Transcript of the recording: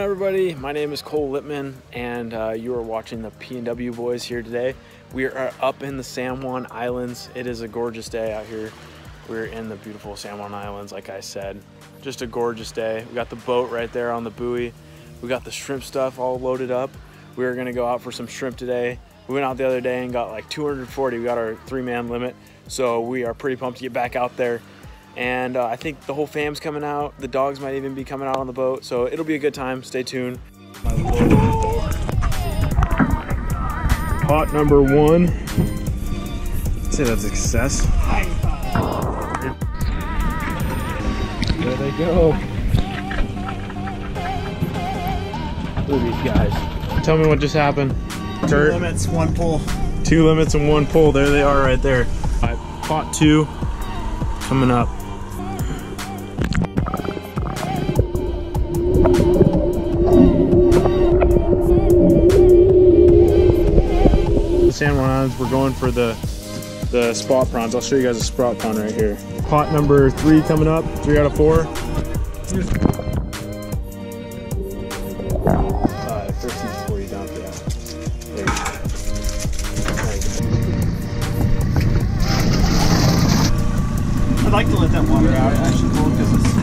everybody, my name is Kohl Lippmann, and uh, you are watching the PNW Boys here today. We are up in the San Juan Islands. It is a gorgeous day out here. We're in the beautiful San Juan Islands, like I said. Just a gorgeous day. We got the boat right there on the buoy. We got the shrimp stuff all loaded up. We are gonna go out for some shrimp today. We went out the other day and got like 240. We got our three-man limit, so we are pretty pumped to get back out there and uh, I think the whole fam's coming out. The dogs might even be coming out on the boat, so it'll be a good time. Stay tuned. Pot number one. I'd say that's a success. There they go. Look at these guys. Tell me what just happened. Two limits, one pull. Two limits and one pull. There they are right there. Right, pot two coming up. San Juan Islands, we're going for the the spot prawns. I'll show you guys a spot prawn right here. Pot number three coming up, three out of four. I'd like to let that water out actually because it's